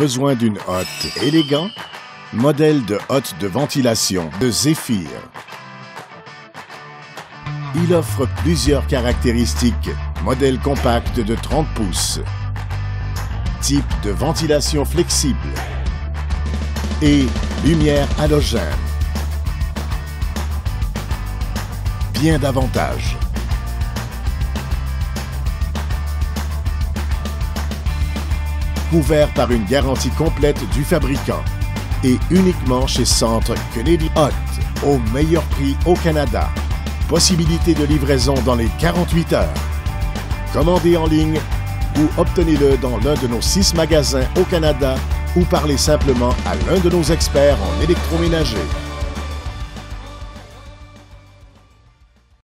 besoin d'une hotte élégant? Modèle de hotte de ventilation de Zephyr. Il offre plusieurs caractéristiques. Modèle compact de 30 pouces. Type de ventilation flexible. Et lumière halogène. Bien davantage. Couvert par une garantie complète du fabricant et uniquement chez Centre Kennedy Hot, au meilleur prix au Canada. Possibilité de livraison dans les 48 heures. Commandez en ligne ou obtenez-le dans l'un de nos six magasins au Canada ou parlez simplement à l'un de nos experts en électroménager.